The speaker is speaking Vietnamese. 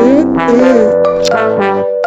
Mm-hmm.